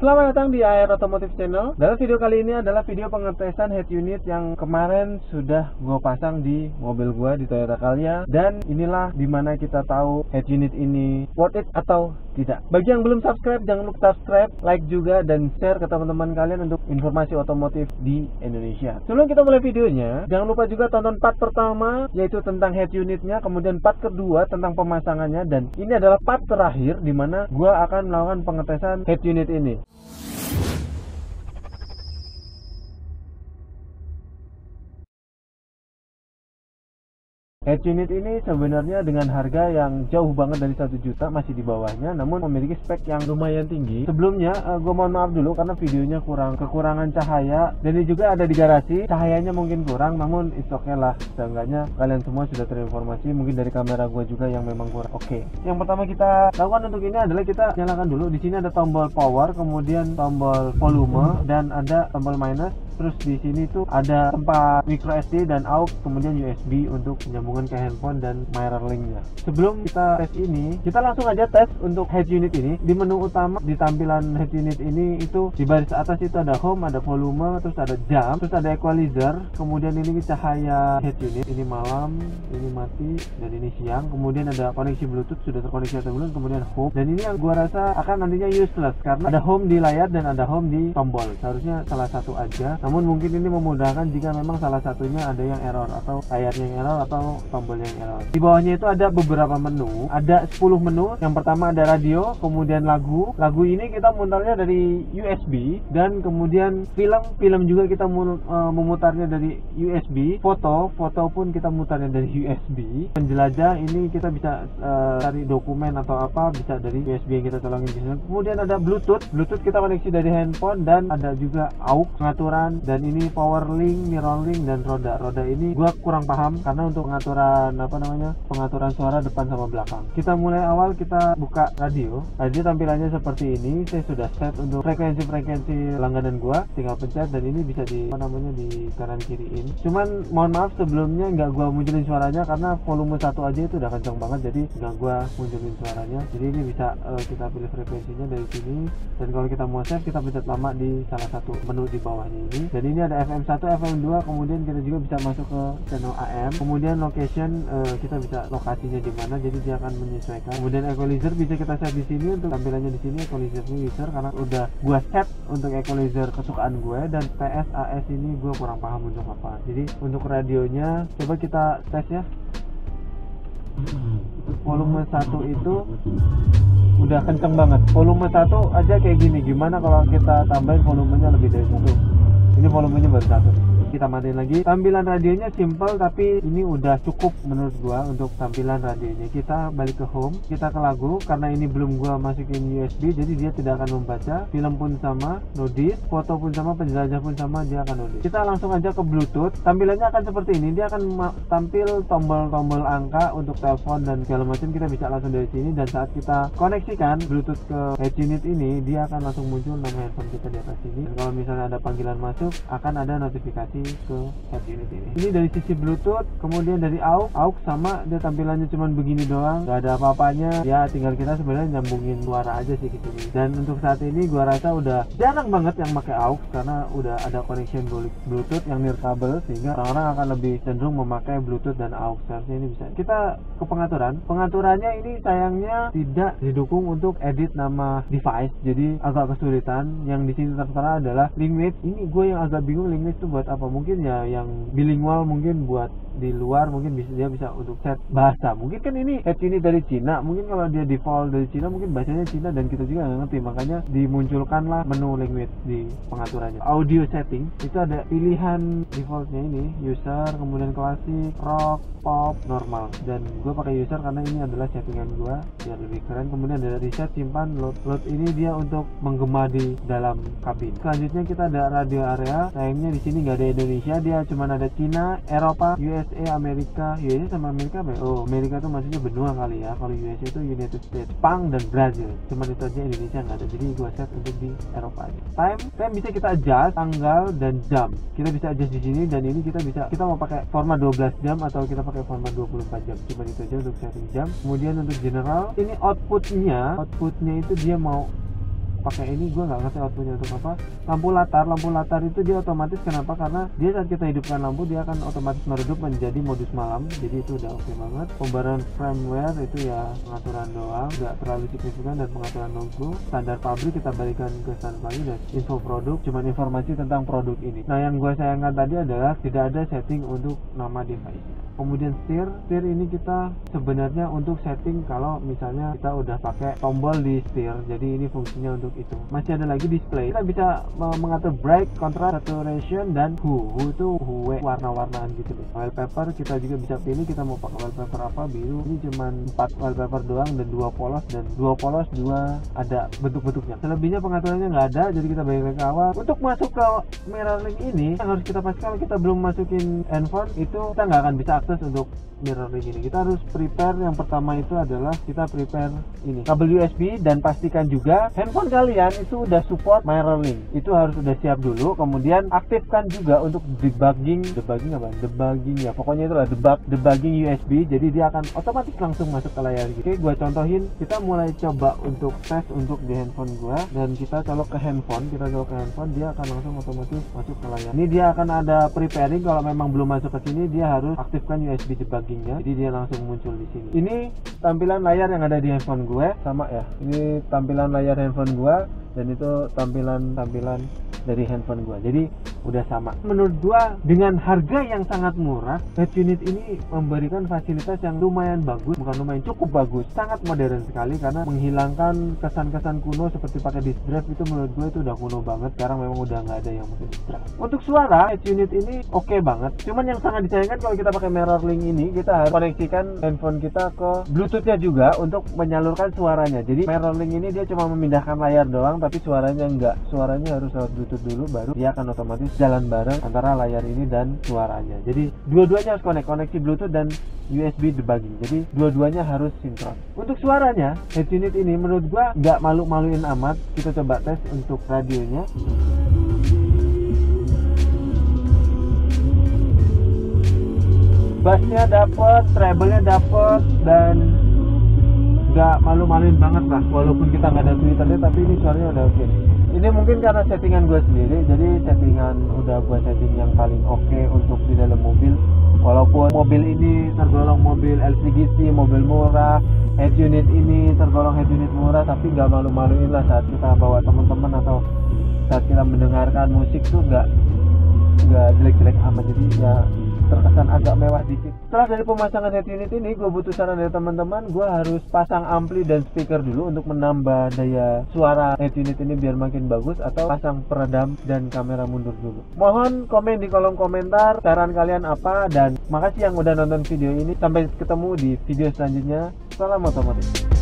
Selamat datang di AR Automotive Channel. Dalam video kali ini adalah video pengetesan head unit yang kemarin sudah gue pasang di mobil gue di Toyota Calya dan inilah di mana kita tahu head unit ini worth it atau tidak. Bagi yang belum subscribe jangan lupa subscribe, like juga dan share ke teman-teman kalian untuk informasi otomotif di Indonesia. Sebelum kita mulai videonya, jangan lupa juga tonton part pertama yaitu tentang head unitnya, kemudian part kedua tentang pemasangannya dan ini adalah part terakhir di mana gue akan melakukan pengetesan head unit ini. Thank you. Head unit ini sebenarnya dengan harga yang jauh banget dari 1 juta masih di bawahnya namun memiliki spek yang lumayan tinggi. Sebelumnya uh, gue mohon maaf dulu karena videonya kurang kekurangan cahaya. Dan ini juga ada di garasi. Cahayanya mungkin kurang namun it's okay lah. Seenggaknya kalian semua sudah terinformasi. Mungkin dari kamera gue juga yang memang kurang. Oke. Okay. yang pertama kita lakukan untuk ini adalah kita nyalakan dulu. Di sini ada tombol power kemudian tombol volume dan ada tombol minus terus di sini tuh ada tempat micro SD dan aux kemudian USB untuk penyambungan ke handphone dan mirror linknya sebelum kita tes ini kita langsung aja tes untuk head unit ini. Di menu utama di tampilan head unit ini itu di baris atas itu ada home ada volume terus ada jam terus ada equalizer kemudian ini cahaya head unit. Ini malam ini mati dan ini siang. Kemudian ada koneksi bluetooth sudah terkoneksi atau belum kemudian home. Dan ini yang gua rasa akan nantinya useless karena ada home di layar dan ada home di tombol. Seharusnya salah satu aja namun mungkin ini memudahkan jika memang salah satunya ada yang error atau layarnya yang error atau tombolnya yang error. Di bawahnya itu ada beberapa menu, ada 10 menu. Yang pertama ada radio, kemudian lagu. Lagu ini kita mutarnya dari USB dan kemudian film, film juga kita uh, memutarnya dari USB. Foto, foto pun kita mutarnya dari USB. Penjelajah ini kita bisa uh, cari dokumen atau apa bisa dari USB yang kita sini. Kemudian ada Bluetooth, Bluetooth kita koneksi dari handphone dan ada juga AUX pengaturan dan ini power link, mirror link dan roda. Roda ini gua kurang paham karena untuk pengaturan apa namanya? pengaturan suara depan sama belakang. Kita mulai awal kita buka radio. Radio tampilannya seperti ini. Saya sudah set untuk frekuensi-frekuensi langganan gua. Tinggal pencet dan ini bisa di apa namanya di kanan kiriin. Cuman mohon maaf sebelumnya nggak gua munculin suaranya karena volume satu aja itu udah kencang banget jadi nggak gua munculin suaranya. Jadi ini bisa uh, kita pilih frekuensinya dari sini dan kalau kita mau save kita pencet lama di salah satu menu di bawahnya ini dan ini ada FM 1 FM 2 kemudian kita juga bisa masuk ke channel AM kemudian location uh, kita bisa lokasinya di mana jadi dia akan menyesuaikan. Kemudian equalizer bisa kita set di sini untuk tampilannya di sini equalizer user karena udah gua set untuk equalizer kesukaan gue dan PS AS ini gue kurang paham untuk apa. Jadi untuk radionya coba kita tes ya. Volume 1 itu udah kenceng banget. Volume 1 aja kayak gini gimana kalau kita tambahin volumenya lebih dari satu ini volumenya baru satu kita matiin lagi. Tampilan radionya simple tapi ini udah cukup menurut gua untuk tampilan radionya. Kita balik ke home kita ke lagu karena ini belum gua masukin USB jadi dia tidak akan membaca. Film pun sama nodis foto pun sama penjelajah pun sama dia akan nodis kita langsung aja ke bluetooth. Tampilannya akan seperti ini. Dia akan tampil tombol-tombol angka untuk telepon dan segala macam. Kita bisa langsung dari sini dan saat kita koneksikan bluetooth ke head unit ini dia akan langsung muncul nama handphone kita di atas sini. Dan kalau misalnya ada panggilan masuk akan ada notifikasi ke head unit ini ini dari sisi bluetooth kemudian dari aux. Aux sama dia tampilannya cuma begini doang. Gak ada apa-apanya. Ya tinggal kita sebenarnya nyambungin suara aja sih ke sini. Dan untuk saat ini gua rasa udah jarang banget yang pakai aux karena udah ada connection bluetooth yang nirkabel sehingga orang-orang akan lebih cenderung memakai bluetooth dan aux. Seharusnya ini bisa. Kita ke pengaturan. Pengaturannya ini sayangnya tidak didukung untuk edit nama device. Jadi agak kesulitan. Yang di sini tertera adalah limit ini gue yang agak bingung limit itu buat apa mungkin ya yang bilingual mungkin buat di luar mungkin bisa dia bisa untuk set bahasa. Mungkin kan ini head ini dari Cina. Mungkin kalau dia default dari Cina mungkin bahasanya Cina dan kita juga nggak ngerti. Makanya dimunculkanlah menu language di pengaturannya. Audio setting itu ada pilihan defaultnya ini. User kemudian klasik rock pop normal. Dan gue pakai user karena ini adalah settingan gue biar lebih keren. Kemudian ada reset simpan load load. Ini dia untuk menggema di dalam kabin. Selanjutnya kita ada radio area. Sayangnya di sini nggak ada Indonesia dia cuma ada Cina Eropa USA Amerika USA sama Amerika ya? oh Amerika itu maksudnya benua kali ya. Kalau USA itu United States Jepang dan Brazil. Cuma itu aja Indonesia nggak ada. Jadi gue set untuk di Eropa aja. Time time bisa kita adjust tanggal dan jam. Kita bisa adjust di sini dan ini kita bisa kita mau pakai format 12 jam atau kita pakai format 24 jam. Cuma itu aja untuk setting jam. Kemudian untuk general ini outputnya outputnya itu dia mau pakai ini gue nggak ngerti outputnya untuk apa. Lampu latar lampu latar itu dia otomatis kenapa? Karena dia saat kita hidupkan lampu dia akan otomatis meredup menjadi modus malam. Jadi itu udah oke okay banget. Pembaruan firmware itu ya pengaturan doang nggak terlalu signifikan dan pengaturan logo standar pabrik kita balikan ke standar pabrik dan info produk cuman informasi tentang produk ini. Nah yang gue sayangkan tadi adalah tidak ada setting untuk nama device. Kemudian steer steer ini kita sebenarnya untuk setting kalau misalnya kita udah pakai tombol di steer jadi ini fungsinya untuk itu. Masih ada lagi display. Kita bisa mengatur bright contrast saturation dan hue hue itu hue warna-warnaan gitu deh wallpaper kita juga bisa pilih kita mau pakai wallpaper apa biru. Ini cuman 4 wallpaper doang dan dua polos dan dua polos dua ada bentuk-bentuknya. Selebihnya pengaturannya nggak ada jadi kita balik ke awal. Untuk masuk ke mirror link ini yang harus kita pastikan kita belum masukin handphone itu kita nggak akan bisa akses untuk mirroring ini. Kita harus prepare. Yang pertama itu adalah kita prepare ini kabel USB dan pastikan juga handphone kalian itu udah support mirroring itu harus udah siap dulu kemudian aktifkan juga untuk debugging. Debugging apa? Debugging ya pokoknya itulah debug debugging USB jadi dia akan otomatis langsung masuk ke layar gitu. Oke gua contohin kita mulai coba untuk tes untuk di handphone gua. Dan kita colok ke handphone kita colok ke handphone dia akan langsung otomatis masuk ke layar. Ini dia akan ada preparing. Kalau memang belum masuk ke sini dia harus aktifkan USB debuggingnya. Jadi dia langsung muncul di sini. Ini tampilan layar yang ada di handphone gue sama ya ini tampilan layar handphone gue dan itu tampilan tampilan dari handphone gua. Jadi udah sama. Menurut gua dengan harga yang sangat murah head unit ini memberikan fasilitas yang lumayan bagus. Bukan lumayan cukup bagus. Sangat modern sekali karena menghilangkan kesan-kesan kuno seperti pakai disc drive itu menurut gue itu udah kuno banget. Sekarang memang udah nggak ada yang pakai disc drive. Untuk suara head unit ini oke okay banget. Cuman yang sangat disayangkan kalau kita pakai mirror link ini kita harus koneksikan handphone kita ke bluetoothnya juga untuk menyalurkan suaranya. Jadi mirror link ini dia cuma memindahkan layar doang tapi suaranya enggak suaranya harus lewat bluetooth dulu baru dia akan otomatis jalan bareng antara layar ini dan suaranya. Jadi dua-duanya harus connect koneksi bluetooth dan USB debugging jadi dua-duanya harus sinkron. Untuk suaranya head unit ini menurut gua nggak malu-maluin amat. Kita coba tes untuk radionya. Bassnya dapet, treble-nya dapet dan nggak malu-maluin banget lah. Walaupun kita nggak ada twitternya tapi ini suaranya udah oke. okay. Ini mungkin karena settingan gue sendiri jadi settingan udah gue setting yang paling oke okay untuk di dalam mobil. Walaupun mobil ini tergolong mobil LCGC mobil murah head unit ini tergolong head unit murah tapi nggak malu-maluin lah saat kita bawa teman-teman atau saat kita mendengarkan musik tuh nggak nggak jelek-jelek amat. Jadi ya terkesan agak mewah dikit. Setelah dari pemasangan head unit ini gue butuh saran dari teman-teman gue harus pasang ampli dan speaker dulu untuk menambah daya suara head unit ini biar makin bagus atau pasang peredam dan kamera mundur dulu. Mohon komen di kolom komentar saran kalian apa dan makasih yang udah nonton video ini. Sampai ketemu di video selanjutnya. Salam otomotif